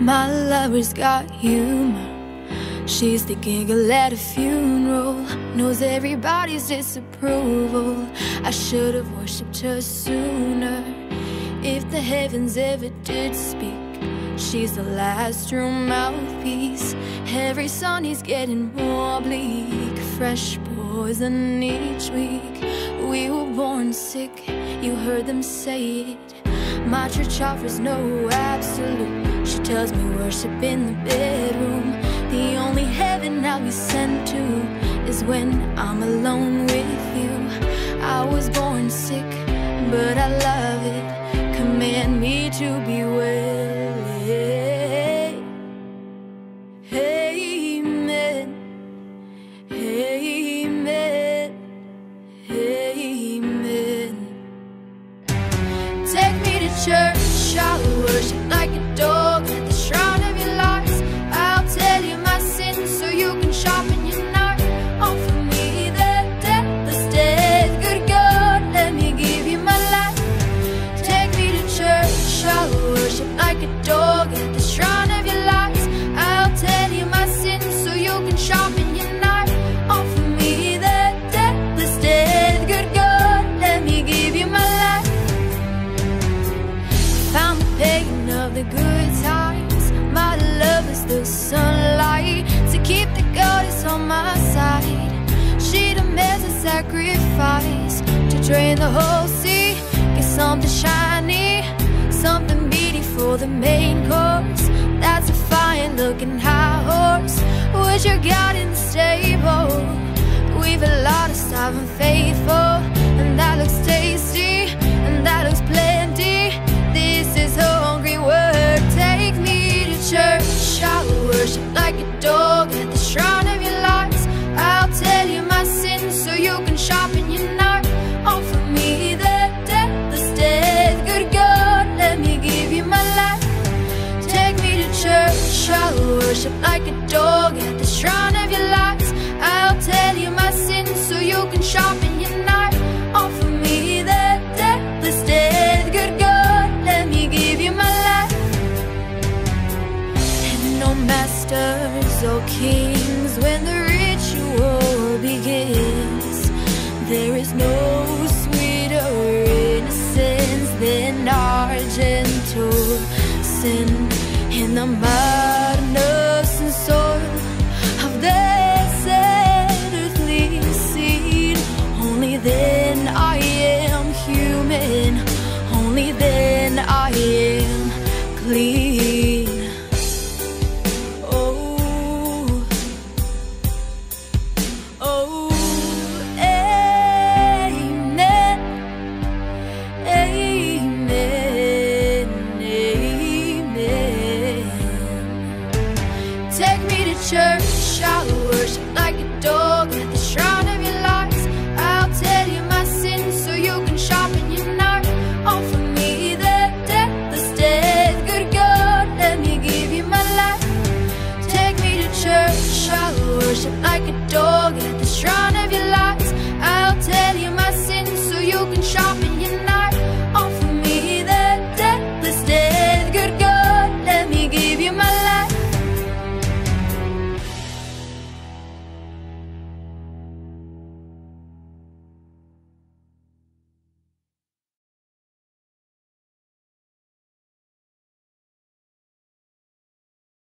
My lover's got humor. She's the giggle at a funeral. Knows everybody's disapproval. I should have worshipped her sooner. If the heavens ever did speak, she's the last true mouthpiece. Every sun is getting more bleak. Fresh poison each week. We were born sick, you heard them say it. My church offers no absolute. Tells me worship in the bedroom. The only heaven I'll be sent to is when I'm alone with you. I was born sick, but I love it. Command me to be well. Amen. Amen. Amen. Take me to church, drain the whole sea. Get something shiny, something meaty for the main course. That's a fine looking high horse. With your God in the stable. We've a lot of starving faithful, and that looks tasty, kings when the ritual begins. There is no sweeter innocence than our gentle sin in the madness and soil of this earthly scene. Only then I am human. Only then I am clean.